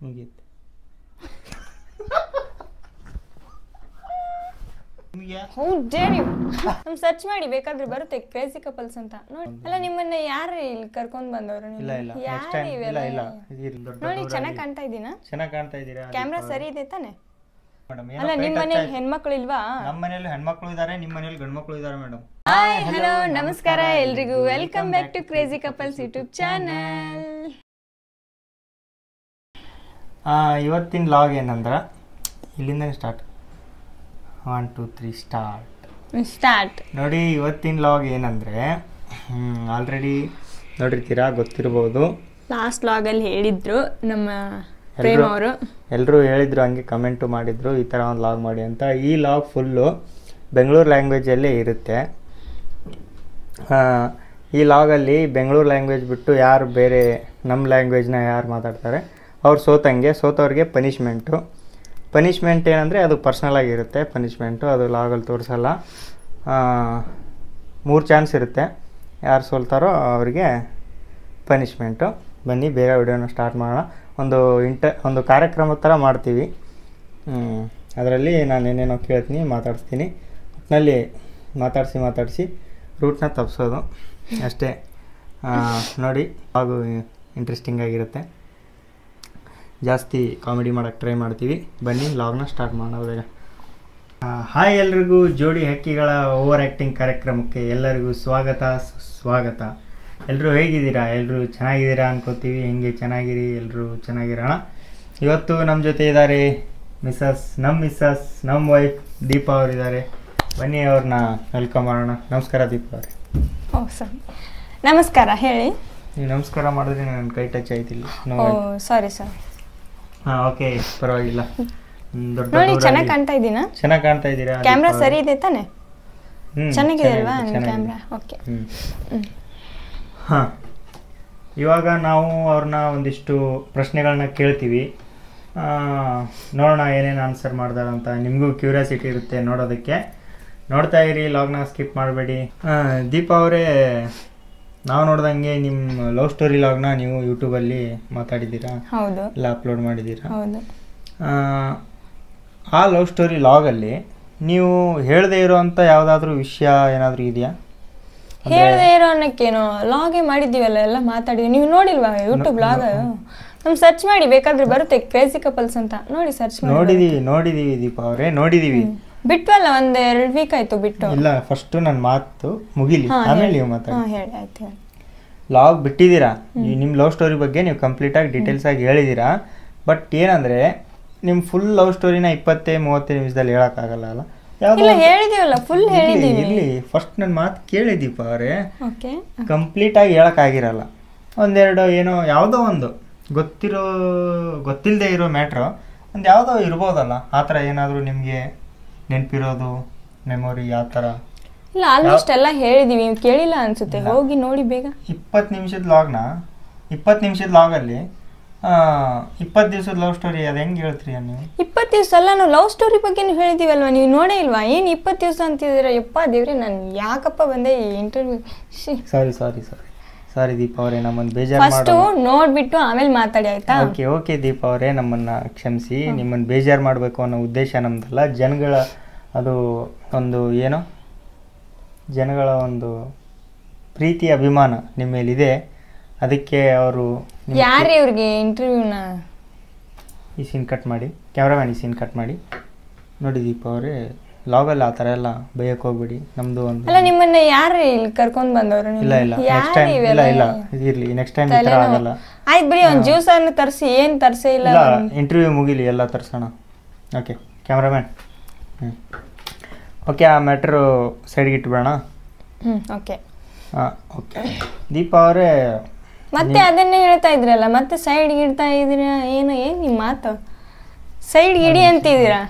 ಮುಗೀತು how dare you ನಮ್ search ಮಾಡಿ ಬೇಕಾದ್ರೆ ಬರುತ್ತೆ ಕ್ರೇಜಿ ಕಪಲ್ಸ್ ಅಂತ. ನೋಡಿ ಅಲ್ಲ ನಿಮ್ಮನ್ನ ಯಾರು ಇಲ್ಲಿ ಕರ್ಕೊಂಡ್ ಬಂದವರು ಇಲ್ಲ ಇಲ್ಲ. ನೆಕ್ಸ್ಟ್ ಯಾರು ಟೈಮ್ ಇಲ್ಲ ಇಲ್ಲ. ನೋಡಿ ಚೆನ್ನಾಗಿ ಕಾಣ್ತಾ ಇದ್ದೀನಾ ಚೆನ್ನಾಗಿ ಕಾಣ್ತಾ ಇದ್ದೀರಾ ಕ್ಯಾಮ್ರಾ ಸರಿ ಇದೆ ತಾನೆ? ಅಲ್ಲ ನಿಮ್ಮ ಮನೇಲಿ ಹೆಣ್ಮಕ್ಳು ಇಲ್ವಾ? ನಮ್ಮ ಮನೇಲಿ ಹೆಣ್ಮಕ್ಳು ಇದ್ದಾರೆ ನಿಮ್ಮ ಮನೇಲಿ ಗಂಡ್ಮಕ್ಳು ಇದ್ದಾರೆ ಮೇಡಮ್ ಹಾಯ್ ಹಲೋ ನಮಸ್ಕಾರ ಎಲ್ರಿಗೂ. Welcome back to crazy couples YouTube channel ಇವತ್ತಿನ ಲಾಗ್ ಏನಂದ್ರೆ? ಇಲ್ಲಿಂದ start one two three start start ನೋಡಿ ಇವತ್ತಿನ ಲಾಗ್ ಏನಂದರೆ ಆಲ್ರೆಡಿ ನೋಡಿರ್ತೀರಾ ಗೊತ್ತಿರ್ಬೋದು. ಲಾಸ್ಟ್ ಲಾಗಲ್ಲಿ ಹೇಳಿದ್ರು ನಮ್ಮ ಪ್ರೇಮ್ ಅವರು. ಎಲ್ಲರೂ ಹೇಳಿದ್ರು ಹಂಗೆ ಕಮೆಂಟು ಮಾಡಿದ್ರು ಈ ಥರ ಒಂದು ಲಾಗ್ ಮಾಡಿ ಅಂತ. ಈ ಲಾಗ್ ಫುಲ್ಲು ಬೆಂಗಳೂರು ಲ್ಯಾಂಗ್ವೇಜಲ್ಲೇ ಇರುತ್ತೆ. ಈ ಲಾಗಲ್ಲಿ ಬೆಂಗಳೂರು ಲ್ಯಾಂಗ್ವೇಜ್ ಬಿಟ್ಟು ಯಾರು ಬೇರೆ ನಮ್ಮ ಲ್ಯಾಂಗ್ವೇಜ್ನ ಯಾರು ಮಾತಾಡ್ತಾರೆ? ಅವ್ರು ಸೋತಂಗೆ, ಸೋತವ್ರಿಗೆ ಪನಿಷ್ಮೆಂಟು ಪನಿಷ್ಮೆಂಟ್ ಏನಂದರೆ ಅದು ಪರ್ಸ್ನಲ್ ಆಗಿರುತ್ತೆ ಪನಿಷ್ಮೆಂಟು ಅದು ಲಾಗಲ್ಲಿ ತೋರಿಸಲ್ಲ. ಮೂರು ಚಾನ್ಸ್ ಇರುತ್ತೆ. ಯಾರು ಸೋಲ್ತಾರೋ ಅವರಿಗೆ ಪನಿಷ್ಮೆಂಟು ಬನ್ನಿ, ಬೇಗ ವಿಡಿಯೋನ ಸ್ಟಾರ್ಟ್ ಮಾಡೋಣ. ಒಂದು ಇಂಟ, ಒಂದು ಕಾರ್ಯಕ್ರಮದ ಥರ ಮಾಡ್ತೀವಿ. ಅದರಲ್ಲಿ ನಾನು ಏನೇನೋ ಕೇಳ್ತೀನಿ, ಮಾತಾಡಿಸ್ತೀನಿ. ಒಟ್ಟಿನಲ್ಲಿ ಮಾತಾಡಿಸಿ ಮಾತಾಡಿಸಿ ರೂಟ್ನ ತಪ್ಪಿಸೋದು ಅಷ್ಟೇ. ನೋಡಿ ಹಾಗೂ ಇಂಟ್ರೆಸ್ಟಿಂಗ್ ಆಗಿರುತ್ತೆ. ಜಾಸ್ತಿ ಕಾಮಿಡಿ ಮಾಡೋಕ್ಕೆ ಟ್ರೈ ಮಾಡ್ತೀವಿ. ಬನ್ನಿ ಲಾಗ್ನ ಸ್ಟಾರ್ಟ್ ಮಾಡೋದಾಗ ಬೇಗ. ಹಾಯ್ ಎಲ್ರಿಗೂ ಜೋಡಿ ಹಕ್ಕಿಗಳ ಓವರ್ ಆ್ಯಕ್ಟಿಂಗ್ ಕಾರ್ಯಕ್ರಮಕ್ಕೆ ಎಲ್ಲರಿಗೂ ಸ್ವಾಗತ ಸ್ವಾಗತ. ಎಲ್ಲರೂ ಹೇಗಿದ್ದೀರಾ? ಎಲ್ಲರೂ ಚೆನ್ನಾಗಿದ್ದೀರಾ ಅನ್ಕೋತೀವಿ. ಹೆಂಗೆ ಚೆನ್ನಾಗಿರಿ? ಎಲ್ಲರೂ ಚೆನ್ನಾಗಿರೋಣ? ಇವತ್ತು ನಮ್ಮ ಜೊತೆ ಇದ್ದಾರೆ ಮಿಸ್ಸಸ್ ನಮ್ಮ ಮಿಸ್ಸಸ್ ನಮ್ಮ ವೈಫ್ ದೀಪಾ ಅವರಿದ್ದಾರೆ. ಬನ್ನಿ ಅವ್ರನ್ನ ವೆಲ್ಕಮ್ ಮಾಡೋಣ. ನಮಸ್ಕಾರ ದೀಪಾ ಅವರೇ. ಓ ಸರಿ ನಮಸ್ಕಾರ ಹೇಳಿ. ನೀವು ನಮಸ್ಕಾರ ಮಾಡಿದ್ರೆ ನನ್ನ ಕೈ ಟಚ್ ಆಯ್ತಿಲ್ಲ. ಓ ಸಾರಿ ಸಾರಿ ಹಾಂ ಓಕೆ ಪರವಾಗಿಲ್ಲ. ದೊಡ್ಡ ನೋಡಿ ಚೆನ್ನಾಗಿ ಕಾಣ್ತಾ ಇದ್ದೀನಾ? ಚೆನ್ನಾಗಿ ಕಾಣ್ತಾ ಇದ್ದೀರಾ? ಕ್ಯಾಮ್ರಾ ಸರಿ ಇದೆ ತಾನೆ? ಚೆನ್ನಾಗಿದೆ ಅಲ್ವಾ ಕ್ಯಾಮ್ರಾ ಓಕೆ. ಹಾಂ. ಇವಾಗ ನಾವು ಅವ್ರನ್ನ ಒಂದಿಷ್ಟು ಪ್ರಶ್ನೆಗಳನ್ನ ಕೇಳ್ತೀವಿ. ನೋಡೋಣ ಏನೇನು ಆನ್ಸರ್ ಮಾಡ್ದಾರ ಅಂತ. ನಿಮಗೂ ಕ್ಯೂರಿಯಾಸಿಟಿ ಇರುತ್ತೆ ನೋಡೋದಕ್ಕೆ. ನೋಡ್ತಾ ಇರಿ ಲಾಗ್ನ ಸ್ಕಿಪ್ ಮಾಡಬೇಡಿ. ದೀಪಾ ಅವರೇ ನಾವು ನೋಡ್ದಂಗೆ ನಿಮ್ಮ ಲವ್ ಸ್ಟೋರಿ ಲಾಗ್ನ ನೀವು ಯೂಟ್ಯೂಬಲ್ಲಿ ಮಾತಾಡಿದ್ದೀರಾ? ಹೌದು. ಇಲ್ಲ ಅಪ್ಲೋಡ್ ಮಾಡಿದ್ದೀರಾ? ಹೌದು. ಆ, ಲವ್ ಸ್ಟೋರಿ ಲಾಗಲ್ಲಿ ನೀವು ಹೇಳದೇ ಇರೋವಂಥ ಯಾವುದಾದ್ರೂ ವಿಷಯ ಏನಾದರೂ ಇದೆಯಾ? ಹೇಳದೆ ಇರೋ ಅನ್ನಕ್ಕೇನು? ಲಾಗೇ ಮಾಡಿದ್ದೀವಲ್ಲ ಎಲ್ಲ ಮಾತಾಡಿದ್ವಿ ನೀವು ನೋಡಿಲ್ವಾ ಯೂಟ್ಯೂಬ್ ಲಾಗ್? ನಮ್ ಸರ್ಚ್ ಮಾಡಿ ಬೇಕಾದ್ರೆ ಬರುತ್ತೆ ಕ್ರೇಜಿ ಕಪಲ್ಸ್ ಅಂತ. ನೋಡಿ ಸರ್ಚ್ ಮಾಡಿ ನೋಡಿದೀವಿ ನೋಡಿದೀವಿ ದೀಪಾ ಅವರೇ ನೋಡಿದೀವಿ. ಬಿಟ್ವಲ್ಲ ಒಂದ್ ಎರಡು ವೀಕ್ ಆಯ್ತು ಬಿಟ್ಟು. ಇಲ್ಲ ಫಸ್ಟ್ ನನ್ನ ಮಾತು ಮುಗಿಲಿ. ಆಮೇಲೆ. ನೀವು ಮಾತಾಡಿ. ಹೇಳಿ ಆಯ್ತು ಹೇಳಿ. ಲಾಗ್ ಬಿಟ್ಟಿದ್ದೀರಾ? ನೀವು ನಿಮ್ಮ ಲವ್ ಸ್ಟೋರಿ ಬಗ್ಗೆ ನೀವು ಕಂಪ್ಲೀಟ್ ಆಗಿ ಡೀಟೇಲ್ಸ್ ಆಗಿ ಹೇಳಿದ್ದೀರಾ? ಬಟ್ ಏನಂದ್ರೆ ನಿಮ್ಮ ಫುಲ್ ಲವ್ ಸ್ಟೋರಿನ ಇಪ್ಪತ್ತೇ ಮೂವತ್ತೇ ನಿಮಿಷದಲ್ಲಿ ಹೇಳಕ್ಕಾಗಲ್ಲ ಅಲ್ಲ? ಇಲ್ಲ ಹೇಳಿದೀವಲ್ಲ ಫುಲ್ ಹೇಳಿದೀವಿ. ಇರ್ಲಿ. ಫಸ್ಟ್ ನನ್ನ ಮಾತು ಕೇಳಿದೀಪ ಅವರೇ. ಕಂಪ್ಲೀಟ್ ಆಗಿ ಹೇಳಕ್ಕಾಗಿರಲ್ಲ. ಒಂದೆರಡು ಏನೋ ಯಾವುದೋ ಒಂದು. ಗೊತ್ತಿರೋ ಗೊತ್ತಿಲ್ಲದೆ ಇರೋ ಮ್ಯಾಟ್ರು ಒಂದು ಯಾವುದೋ ಇರ್ಬೋದಲ್ಲ. ಆ ಥರ ಏನಾದರೂ ನಿಮಗೆ ನೆನಪಿರೋದು ಮೆಮೊರಿ ಯಾವ ಥರ ಇಲ್ಲ ಆಲ್ಮೋಸ್ಟ್ ಎಲ್ಲ ಹೇಳಿದೀವಿ. ನೀವು ಕೇಳಿಲ್ಲ ಅನ್ಸುತ್ತೆ. ಹೋಗಿ ನೋಡಿ ಬೇಗ. ಇಪ್ಪತ್ತು ನಿಮಿಷದ ಲಾಗ್ನ ಇಪ್ಪತ್ತು ನಿಮಿಷದ ಲಾಗಲ್ಲಿ ಇಪ್ಪತ್ತು ದಿವಸದ ಲವ್ ಸ್ಟೋರಿ ಅದು ಹೆಂಗೆ ಹೇಳ್ತೀರಿ ನೀವು ಇಪ್ಪತ್ತು ದಿವಸ ಅಲ್ಲ ನಾವು ಲವ್ ಸ್ಟೋರಿ ಬಗ್ಗೆ ಹೇಳಿದೀವಲ್ವಾ? ನೀವು ನೋಡೇ ಇಲ್ವಾ? ಏನು ಇಪ್ಪತ್ತು ದಿವಸ ಅಂತಿದ್ದೀರಾ? ಯಪ್ಪ ದೇವ್ರಿ ನಾನು ಯಾಕಪ್ಪ ಬಂದೆ ಈ ಇಂಟರ್ವ್ಯೂ ಸಾರಿ ಸಾರಿ ಸಾರಿ ಸಾರಿ ದೀಪ ಅವರೇ ನಮ್ಮನ್ನು ಬೇಜಾರು ಫಸ್ಟು ನೋಡ್ಬಿಟ್ಟು ಆಮೇಲೆ ಮಾತಾಡಿ ಆಯ್ತಾ? ಓಕೆ ಓಕೆ ದೀಪ ಅವರೇ ನಮ್ಮನ್ನು ಕ್ಷಮಿಸಿ. ನಿಮ್ಮನ್ನು ಬೇಜಾರು ಮಾಡಬೇಕು ಅನ್ನೋ ಉದ್ದೇಶ ನಮ್ದಲ್ಲ. ಜನಗಳ ಅದು ಒಂದು ಏನು? ಜನಗಳ ಒಂದು ಪ್ರೀತಿ ಅಭಿಮಾನ ನಿಮ್ಮ ಮೇಲಿದೆ. ಅದಕ್ಕೆ ಅವರು ಯಾರೇ ಅವ್ರಿಗೆ ಇಂಟರ್ವ್ಯೂನ ಈ ಸೀನ್ ಕಟ್ ಮಾಡಿ ಕ್ಯಾಮ್ರಾಮ್ಯಾನ್ ಈ ಸೀನ್ ಕಟ್ ಮಾಡಿ. ನೋಡಿ ದೀಪ ಅವರೇ ಲಾಗಲ್ಲಿ ಆ ಥರ ಎಲ್ಲ ಬೈಯಕ್ಕೆ ಹೋಗ್ಬಿಡಿ ನಮ್ಮದು ಒಂದು ಅಲ್ಲ ನಿಮ್ಮನ್ನ ಯಾರು ಇಲ್ಲಿ ಕರ್ಕೊಂಡ್ ಬಂದವರು? ಇಲ್ಲ ಇಲ್ಲ. ನೆಕ್ಸ್ಟ್ ಟೈಮ್ ಇಲ್ಲ ಇಲ್ಲ. ಇದಿರಲಿ ನೆಕ್ಸ್ಟ್ ಟೈಮ್ ಈ ಥರ ಆಗಲ್ಲ. ಆಯ್ತು ಬಿಡಿ ಒಂದು ಜ್ಯೂಸ್ ಅನ್ನು ತರಿಸಿ ಏನು ತರ್ಸೇ ಇಲ್ಲ ಇಂಟರ್ವ್ಯೂ ಮುಗಿಲಿ ಎಲ್ಲ ತರ್ಸೋಣ. ಓಕೆ ಕ್ಯಾಮ್ರಾಮ್ಯಾನ್ ಹ್ಞೂ ಓಕೆ ಆ ಮ್ಯಾಟ್ರು ಸೈಡ್ಗೆ ಇಟ್ಬಿಡೋಣ. ಹ್ಮ್ ಓಕೆ ಹಾಂ ಓಕೆ ದೀಪ ಅವರೇ ಮತ್ತೆ ಅದನ್ನೇ ಹೇಳ್ತಾ ಇದ್ರಲ್ಲ ಮತ್ತೆ ಸೈಡ್ಗೆ ಇಡ್ತಾ ಇದ್ರ ಏನು ಏನು ನಿಮ್ಮ ಮಾತು? ಸೈಡ್ಗೆ ಇಡಿ ಅಂತಿದ್ದೀರಾ?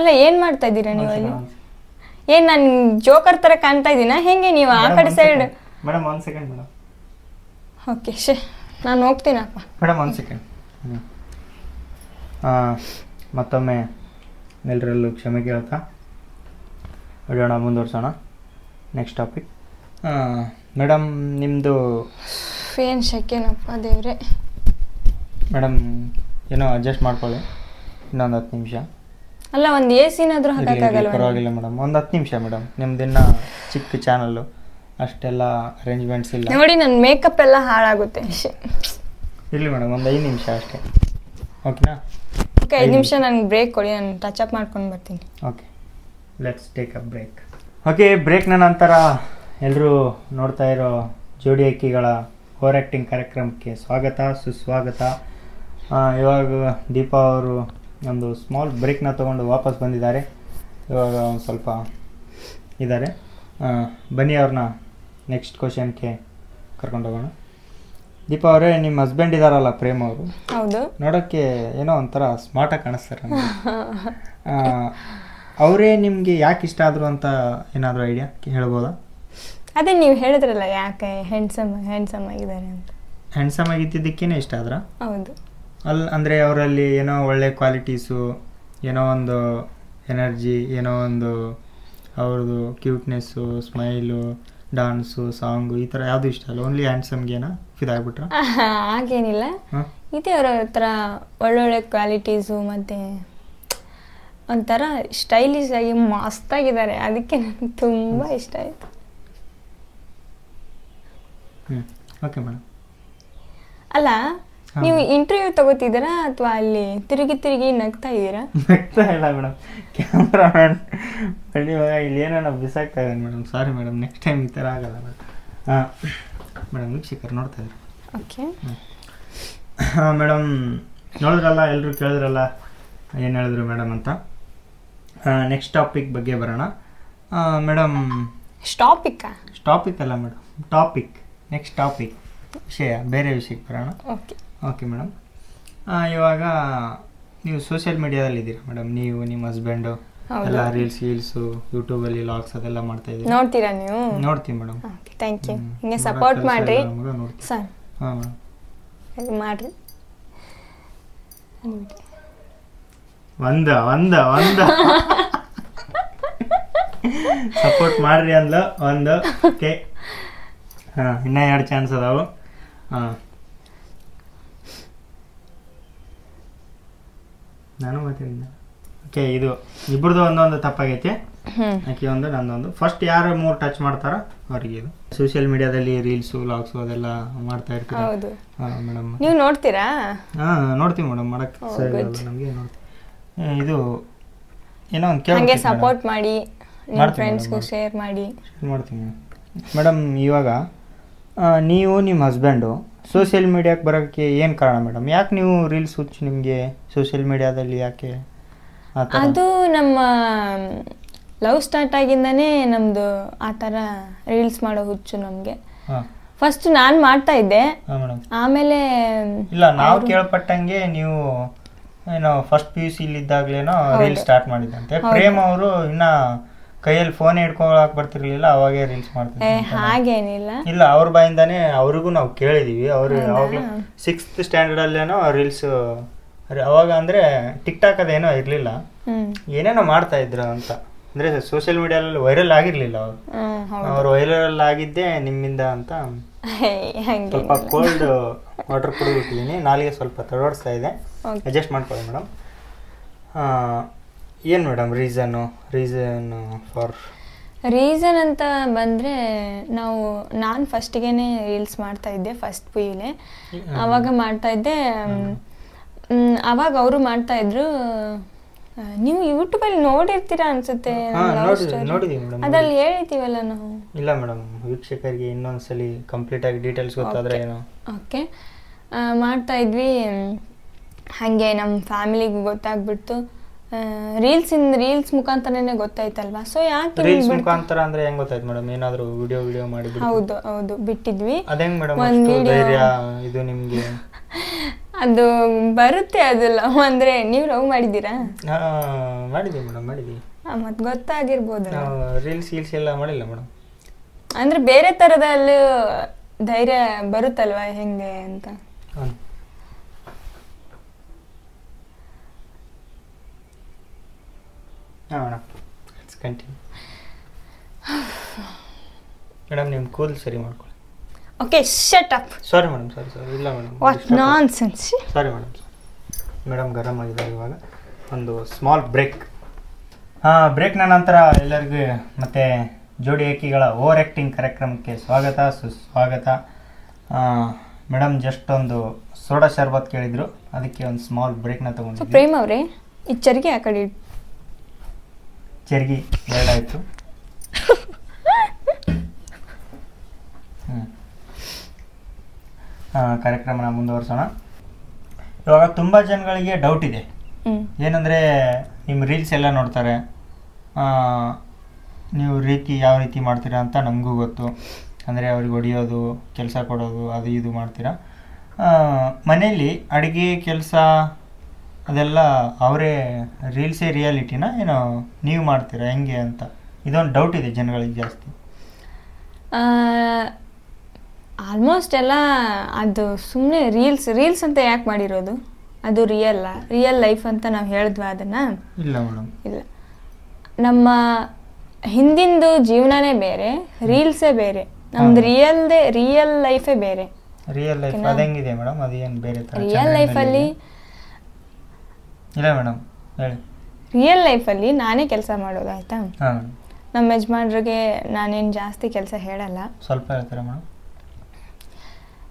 ಅಲ್ಲ ಏನ್ ಮಾಡ್ತಾ ಇದ್ದೀರಾ ನೀವು ಅಲ್ಲಿ? ಏನ್ ನಾನು ಜೋಕರ್ ತರ ಕಾಣ್ತಾ ಇದ್ದೀನಾ? ಹೆಂಗೆ ನೀವು ಆ ಕಡೆ side madam second madam. Okay ಶೇ ನಾನು ಹೋಗ್ತೀನಪ್ಪ. ಮೇಡಮ್ ಒಂದು ಸೆಕೆಂಡ್ ಮತ್ತೊಮ್ಮೆ ಎಲ್ಲರಲ್ಲೂ ಕ್ಷಮೆ ಕೇಳ್ತಾ ಹೇಳೋಣ ಮುಂದುವರ್ಸೋಣ. ನೆಕ್ಸ್ಟ್ ಟಾಪಿಕ್ ಮೇಡಮ್ ನಿಮ್ಮದು ಫೇನ್ ಶೆಕೆನಪ್ಪ ದೇವ್ರೆ. ಮೇಡಮ್ ಏನೋ ಅಡ್ಜಸ್ಟ್ ಮಾಡ್ಕೊಳ್ಳಿ. ಇನ್ನೊಂದು ಹತ್ತು ನಿಮಿಷ. ಅಲ್ಲ ಒಂದು ಎ ಸಿ ಇರ್ಲಿ, ಇರ್ಲಿ, ಹಾಕಕ್ಕಾಗಲ್ವಾ? ಪರವಾಗಿಲ್ಲ ಮೇಡಮ್ ಒಂದು ಹತ್ತು ನಿಮಿಷ ಮೇಡಮ್ ನಿಮ್ದಿನ್ನ ಚಿಕ್ಕ ಚಾನಲ್ಲು ಅಷ್ಟೆಲ್ಲ ಅರೇಂಜ್ಮೆಂಟ್ಸ್ ಇಲ್ಲ. ನೋಡಿ ನನ್ನ ಮೇಕಪ್ ಎಲ್ಲ ಹಾಳಾಗುತ್ತೆ. ಇಲ್ಲಿ ಮೇಡಮ್ ಒಂದು ಐದು ನಿಮಿಷ ಅಷ್ಟೇ. ಓಕೆನಾ ಓಕೆ ಐದು ನಿಮಿಷ ನನಗೆ ಬ್ರೇಕ್ ಕೊಡಿ ನಾನು ಟಚ್ ಅಪ್ ಮಾಡ್ಕೊಂಡು ಬರ್ತೀನಿ. Okay let's take a break okay ಬ್ರೇಕ್ನ ನಂತರ ಎಲ್ಲರೂ ನೋಡ್ತಾ ಇರೋ ಜೋಡಿ ಅಕ್ಕಿಗಳ ಓವರ್ ಆ್ಯಕ್ಟಿಂಗ್ ಕಾರ್ಯಕ್ರಮಕ್ಕೆ ಸ್ವಾಗತ ಸುಸ್ವಾಗತ. ಇವಾಗ ದೀಪಾ ಅವರು ಒಂದು ಸ್ಮಾಲ್ ಬ್ರೇಕ್ನ ತೊಗೊಂಡು ವಾಪಸ್ ಬಂದಿದ್ದಾರೆ. ಇವಾಗ ಒಂದು ಸ್ವಲ್ಪ ಇದ್ದಾರೆ. ಬನ್ನಿ ಅವ್ರನ್ನ ನೆಕ್ಸ್ಟ್ ಕ್ವಶನ್ಗೆ ಕರ್ಕೊಂಡು ಹೋಗೋಣ. ದೀಪಾ ಅವರೇ ನಿಮ್ಮ ಹಸ್ಬೆಂಡ್ ಇದ್ದಾರಲ್ಲ ಪ್ರೇಮ್ ಅವರು. ಹೌದು. ನೋಡೋಕ್ಕೆ ಏನೋ ಒಂಥರ ಸ್ಮಾರ್ಟಾಗಿ ಕಾಣಿಸ್ತಾರೆ ಅವರೇ ನಿಮಗೆ ಯಾಕೆ ಇಷ್ಟ ಆದರು ಅಂತ ಏನಾದರೂ ಐಡಿಯಾ ಹೇಳ್ಬೋದಾ? ಅದೇ ನೀವು ಹೇಳಿದ್ರಲ್ಲ ಯಾಕೆ ಹೆಣ್ಸಮ್ ಹೆಣ್ಸಮ್ ಆಗಿದ್ದಾರೆ ಅಂತ. ಹ್ಯಾಂಡ್ಸಮ್ ಆಗಿದ್ದಕ್ಕೇನೆ ಇಷ್ಟ ಆದ್ರ? ಹೌದು. ಅಲ್ಲಿ ಅಂದರೆ ಅವರಲ್ಲಿ ಏನೋ ಒಳ್ಳೆ ಕ್ವಾಲಿಟೀಸು ಏನೋ ಒಂದು ಎನರ್ಜಿ ಏನೋ ಒಂದು ಅವ್ರದ್ದು ಕ್ಯೂಟ್ನೆಸ್ಸು ಸ್ಮೈಲು ಡಾನ್ಸು ಸಾಂಗು ಈ ಥರ ಯಾವುದು ಇಷ್ಟ ಅಲ್ಲ ಓನ್ಲಿ ಹ್ಯಾಂಡ್ಸಮ್ಗೇನಾ ಇದಾಗ್ಬಿಟ್ರ ಹಾಗೇನಿಲ್ಲ. ಇದೆ ಅವ್ರ ಹತ್ರ ಒಳ್ಳೊಳ್ಳೆ ಕ್ವಾಲಿಟೀಸು ಮತ್ತು ಒಂಥರ ಸ್ಟೈಲಿಶ್ ಆಗಿ ಮಸ್ತಾಗಿದ್ದಾರೆ ಅದಕ್ಕೆ ನನಗೆ ತುಂಬ ಇಷ್ಟ ಆಯಿತು. ಹ್ಞೂ ಓಕೆ ಮೇಡಮ್ ಅಲ್ಲ. ನೀವು ಇಂಟರ್ವ್ಯೂ ತಗೋತಿದ್ದೀರಾ ಅಥವಾ ಅಲ್ಲಿ ತಿರುಗಿ ತಿರುಗಿ ನಗ್ತಾ ಇದ್ದೀರಾ? ನಗ್ತಾ ಇಲ್ಲ ಮೇಡಮ್. ಕ್ಯಾಮ್ರಾ ಮ್ಯಾನ್ ಇವಾಗ ಇಲ್ಲಿ ಏನೋ ಬಿಸಾಕ್ತಾ ಇದ್ದಾನೆ madam. Sorry madam. Next time ಈ ಥರ ಆಗಲ್ಲ ಮೇಡಮ್. ಹಾಂ. ಮೇಡಮ್ ವೀಕ್ಷಕರು ನೋಡ್ತಾ ಇದ್ದಾರೆ. ಓಕೆ ಹಾಂ. ಮೇಡಮ್. ನೋಡಿದ್ರಲ್ಲ ಎಲ್ಲರೂ ಕೇಳಿದ್ರಲ್ಲ ಏನು ಹೇಳಿದ್ರು ಮೇಡಮ್ ಅಂತ? ನೆಕ್ಸ್ಟ್ ಟಾಪಿಕ್ ಬಗ್ಗೆ ಬರೋಣ. ಮೇಡಮ್. ಸ್ಟಾಪಿಕ್ ಸ್ಟಾಪಿಕ್ ಅಲ್ಲ ಮೇಡಮ್. ಟಾಪಿಕ್ ನೆಕ್ಸ್ಟ್ ಟಾಪಿಕ್ ವಿಷಯ ಬೇರೆ ವಿಷಯಕ್ಕೆ ಬರೋಣ. ಓಕೆ ಓಕೆ ಮೇಡಮ್ ಇವಾಗ ನೀವು ಸೋಷಿಯಲ್ ಮೀಡಿಯಾದಲ್ಲಿ ಇದ್ದೀರಾ ಮೇಡಮ್ ನೀವು ನಿಮ್ಮ ಹಸ್ಬೆಂಡು. ಎಲ್ಲ ರೀಲ್ಸ್ ಗೀಲ್ಸು ಯೂಟ್ಯೂಬಲ್ಲಿ ಲಾಗ್ಸ್ ಅದೆಲ್ಲ ಮಾಡ್ತಾ ಇದ್ದೀರಿ? ನೋಡ್ತೀರಾ ನೀವು? ನೋಡ್ತೀನಿ ಮೇಡಮ್ ಥ್ಯಾಂಕ್ ಯು. ಹಿಂಗೆ ಸಪೋರ್ಟ್ ಮಾಡ್ರಿ. ಸರ್. ಹಾಂ ಮಾಡಿರಿ. ಒಂದ ಒಂದ ಒಂದ. ಸಪೋರ್ಟ್ ಮಾಡ್ರಿ ಅಂದ್ಲ ಒಂದು. ಓಕೆ ಹಾಂ ಇನ್ನೂ ಎರಡು ಚಾನ್ಸ್ ಅದಾವು. ಹಾಂ. ನಾನು ಮಾತಾಡಿದ್ದೆ ಓಕೆ ಇದು ಇಬ್ಬರದು ಒಂದೊಂದು ತಪ್ಪಾಗೈತೆ. ಆಕೆ ಒಂದು ನಂದೊಂದು. ಫಸ್ಟ್ ಯಾರು ಮೂರು ಟಚ್ ಮಾಡ್ತಾರೋ ಅವ್ರಿಗೆ ಇದು. ಸೋಷಿಯಲ್ ಮೀಡಿಯಾದಲ್ಲಿ ರೀಲ್ಸು ಲಾಗ್ಸು ಅದೆಲ್ಲ ಮಾಡ್ತಾ ಇರ್ತೀವಿ ಹೌದು. ಹಾಂ ಮೇಡಮ್ ನೀವು ನೋಡ್ತೀರಾ? ಹಾಂ ನೋಡ್ತೀವಿ ಮೇಡಮ್ ಮಾಡಕ್ಕೆ ಸರಿ ನಮಗೆ? ನೋಡ್ತೀವಿ. ಇದು ಏನೋ ಒಂದು ಹಾಗೆ ಕೇಳಿ ಸಪೋರ್ಟ್ ಮಾಡಿ ನಿಮ್ಮ ಫ್ರೆಂಡ್ಸ್ಗೂ ಶೇರ್ ಮಾಡಿ. ಮಾಡ್ತೀನಿ ಮೇಡಮ್ ಇವಾಗ ನೀವು ನಿಮ್ಮ ಹಸ್ಬೆಂಡು ಸೋಷಿಯಲ್ ಮೀಡಿಯಾಕ್ಕೆ ಬರೋಕ್ಕೆ ಏನು ಕಾರಣ ಮೇಡಮ್ ಯಾಕೆ ನೀವು ರೀಲ್ಸ್ ಹುಚ್ಚು ನಿಮಗೆ ಸೋಷಿಯಲ್ ಮೀಡಿಯಾದಲ್ಲಿ ಯಾಕೆ ಅದು ನಮ್ಮ ಲವ್ ಸ್ಟಾರ್ಟ್ ಆಗಿಂದನೇ ನಮ್ಮದು ಆ ಥರ ರೀಲ್ಸ್ ಮಾಡೋ ಹುಚ್ಚು ನಮಗೆ. ಫಸ್ಟ್ ನಾನು ಮಾಡ್ತಾ ಇದ್ದೆ. ಆಮೇಲೆ ಇಲ್ಲ ನಾವು ಕೇಳ್ಪಟ್ಟಂಗೆ ನೀವು ಏನೋ ಫಸ್ಟ್ ಪಿ ಯು ಸಿ ಇದ್ದಾಗ್ಲೇನೋ ರೀಲ್ ಸ್ಟಾರ್ಟ್ ಮಾಡಿದ್ದಂತೆ. ಹೌದು. ಪ್ರೇಮ್ ಅವರು ಇನ್ನ ಕೈಯಲ್ಲಿ ಫೋನ್ ಹಿಡ್ಕೊಳಕ್ ಬರ್ತಿರ್ಲಿಲ್ಲ ಅವಾಗೇ ರೀಲ್ಸ್ ಮಾಡ್ತೀವಿ ಹಾಗೇನಿಲ್ಲ. ಇಲ್ಲ ಅವ್ರ ಬಾಯಿಂದಾನೆ ಅವ್ರಿಗೂ ನಾವು ಕೇಳಿದೀವಿ. ಅವರು ಅವಾಗ ಸಿಕ್ಸ್ತ್ ಸ್ಟ್ಯಾಂಡರ್ಡ್ ಅಲ್ಲೇನೋ ರೀಲ್ಸ್ ಅವಾಗ ಅಂದ್ರೆ ಟಿಕ್ ಟಾಕ್ ಅದೇನೋ ಇರ್ಲಿಲ್ಲ. ಏನೇನೋ ಮಾಡ್ತಾ ಇದ್ರು ಅಂತ. ಅಂದ್ರೆ ಸೋಷಿಯಲ್ ಮೀಡಿಯಾದಲ್ಲಿ ವೈರಲ್ ಆಗಿರ್ಲಿಲ್ಲ ಅವ್ರು ಅವ್ರು ವೈರಲ್ ಆಗಿದ್ದೆ ನಿಮ್ಮಿಂದ ಅಂತ. ಸ್ವಲ್ಪ ಕೋಲ್ಡ್ ವಾಟರ್ ಕುಡಿದ್ಬಿಟ್ಟಿದ್ದೀನಿ ನಾಲಿಗೆ ಸ್ವಲ್ಪ ತಡೋಡಿಸ್ತಾ ಇದೆ. ಅಡ್ಜಸ್ಟ್ ಮಾಡ್ಕೊಳ್ಳಿ ಮೇಡಮ್ ಏನು ಮೇಡಮ್ ರೀಸನ್ನು ರೀಸನ್ ಫಾರ್ ರೀಸನ್ ಅಂತ ಬಂದರೆ ನಾವು ನಾನು ಫಸ್ಟಿಗೆ ರೀಲ್ಸ್ ಮಾಡ್ತಾ ಇದ್ದೆ ಫಸ್ಟ್ ಪಿ ಅವಾಗ ಆವಾಗ ಮಾಡ್ತಾ ಇದ್ದೆ ಆವಾಗ ಅವರು ಮಾಡ್ತಾ ಇದ್ರು ನೀವು ಯೂಟ್ಯೂಬಲ್ಲಿ ನೋಡಿರ್ತೀರಾ ಅನ್ಸುತ್ತೆ ಅದ್ರಲ್ಲಿ ಹೇಳಿದ್ದೀವಲ್ಲ ನಾವು? ಇಲ್ಲ ಮೇಡಮ್ ವೀಕ್ಷಕರಿಗೆ ಇನ್ನೊಂದ್ಸಲಿ ಕಂಪ್ಲೀಟ್ ಆಗಿ ಡೀಟೇಲ್ಸ್ ಗೊತ್ತಾದ್ರೆ ಏನು? ಓಕೆ ಮಾಡ್ತಾ ಇದ್ವಿ ಹಾಗೆ ನಮ್ಮ ಫ್ಯಾಮಿಲಿಗೆ ಗೊತ್ತಾಗ್ಬಿಡ್ತು. ರೀಲ್ಸ್ ಇನ್ ರೀಲ್ಸ್ ಮುಖಾಂತರನೇ ಗೊತ್ತಾಯ್ತಲ್ವಾ? ಸೊ ಯಾಕೆ ರೀಲ್ಸ್ ಮುಖಾಂತರ ಅಂದ್ರೆ ಹೆಂಗ್ ಗೊತ್ತಾಯ್ತು ಮೇಡಮ್? ಏನಾದ್ರು ವಿಡಿಯೋ ವಿಡಿಯೋ ಮಾಡಿ ಹೌದು ಹೌದು ಬಿಟ್ಟಿದ್ವಿ. ಅದೇಂಗ್ ಮೇಡಮ್ ಒಂದು ಧೈರ್ಯ ಇದು ನಿಮ್ಗೆ? ಅದು ಬರುತ್ತೆ ಅದಲ್ಲ. ಅಂದ್ರೆ ನೀವು ಲವ್ ಮಾಡಿದ್ದೀರಾ? ಮಾಡಿದ್ವಿ ಮೇಡಮ್ ಮಾಡಿದೀವಿ. ಮತ್ತೆ ಗೊತ್ತಾಗಿರ್ಬೋದು ರೀಲ್ಸ್ ಗೀಲ್ಸ್ ಎಲ್ಲ ಮಾಡಿಲ್ಲ ಮೇಡಮ್. ಅಂದ್ರೆ ಬೇರೆ ತರದಲ್ಲಿ ಧೈರ್ಯ ಬರುತ್ತಲ್ವಾ ಹೆಂಗೆ ಅಂತ? ಹಾಂ ಮೇಡಮ್. ಇಟ್ಸ್ ಕಂಟಿನ್ಯೂ ಮೇಡಮ್ ನಿಮ್ಮ ಕೂದಲು ಸರಿ ಮಾಡ್ಕೊಳ್ಳಿ. Okay shut up sorry madam sorry sorry ಇಲ್ಲ madam what nonsense sorry madam madam ಗರಂ ಆಗಿದ್ದಾರೆ ಇವಾಗ. ಒಂದು ಸ್ಮಾಲ್ ಬ್ರೇಕ್ ಹಾಂ ಬ್ರೇಕ್ನ ನಂತರ ಎಲ್ಲರಿಗೂ ಮತ್ತು ಜೋಡಿ ಏಕಿಗಳ ಓವರ್ ಆ್ಯಕ್ಟಿಂಗ್ ಕಾರ್ಯಕ್ರಮಕ್ಕೆ ಸ್ವಾಗತ ಸುಸ್ವಾಗತ. ಮೇಡಮ್ ಜಸ್ಟ್ ಒಂದು ಸೋಡಾ ಶರ್ಬತ್ ಕೇಳಿದ್ರು. ಅದಕ್ಕೆ ಒಂದು ಸ್ಮಾಲ್ ಬ್ರೇಕ್ನ ತೊಗೊಂಡು ಪ್ರೇಮ್ ಅವರೇ ಇಚ್ಚರಿಗೆ ಚರಿಗೆ ಆ ಕಡೆ ಚರ್ಗಿ ಎರಡಾಯಿತು. ಹ್ಞೂ ಕಾರ್ಯಕ್ರಮನ ಮುಂದುವರ್ಸೋಣ. ಇವಾಗ ತುಂಬ ಜನಗಳಿಗೆ ಡೌಟ್ ಇದೆ. ಏನಂದರೆ ನಿಮ್ಮ ರೀಲ್ಸ್ ಎಲ್ಲ ನೋಡ್ತಾರೆ. ನೀವು ರೀತಿ ಯಾವ ರೀತಿ ಮಾಡ್ತೀರಾ ಅಂತ ನಮಗೂ ಗೊತ್ತು. ಅಂದರೆ ಅವ್ರಿಗೆ ಹೊಡಿಯೋದು ಕೆಲಸ ಕೊಡೋದು ಅದು ಇದು ಮಾಡ್ತೀರಾ. ಮನೆಯಲ್ಲಿ ಅಡುಗೆ ಕೆಲಸ ಅದೆಲ್ಲ ಅವರೇ ರೀಲ್ಸೇ ರಿಯಾಲಿಟಿನ ಏನೋ ನೀವು ಮಾಡ್ತೀರಾ ಹೆಂಗೆ ಅಂತ. ಇದೊಂದು ಡೌಟ್ ಇದೆ ಜನಗಳಿಗೆ ಜಾಸ್ತಿ. ಆಲ್ಮೋಸ್ಟ್ ಎಲ್ಲ ಅದು ಸುಮ್ಮನೆ ರೀಲ್ಸ್ ರೀಲ್ಸ್ ಅಂತ ಯಾಕೆ ಮಾಡಿರೋದು? ಅದು ರಿಯಲ್ ರಿಯಲ್ ಲೈಫ್ ಅಂತ ನಾವು ಹೇಳಿದ್ವಾ ಅದನ್ನು? ಇಲ್ಲ ಮೇಡಮ್. ಇಲ್ಲ. ನಮ್ಮ ಹಿಂದಿಂದು ಜೀವನನೇ ಬೇರೆ ರೀಲ್ಸೇ ಬೇರೆ. ನಮ್ದು. ರಿಯಲ್ದೇ ರಿಯಲ್ ಲೈಫೇ ಬೇರೆ. ರಿಯಲ್ ಲೈಫ್ ಓಕೆನಾ? ಅದು ಹೆಂಗಿದೆ ಮೇಡಮ್? ಅದು ಬೇರೆ ರಿಯಲ್ ಲೈಫಲ್ಲಿ? ಇಲ್ಲ ಮೇಡಮ್ ಹೇಳಿ. ರಿಯಲ್ ಲೈಫಲ್ಲಿ ನಾನೇ ಕೆಲಸ ಮಾಡೋದು ಆಯಿತಾ? ನಮ್ಮ ಯಜಮಾನ್ರಿಗೆ ನಾನೇನು ಜಾಸ್ತಿ ಕೆಲಸ ಹೇಳಲ್ಲ. ಸ್ವಲ್ಪ ಹೇಳ್ತೀರಾ ಮೇಡಮ್?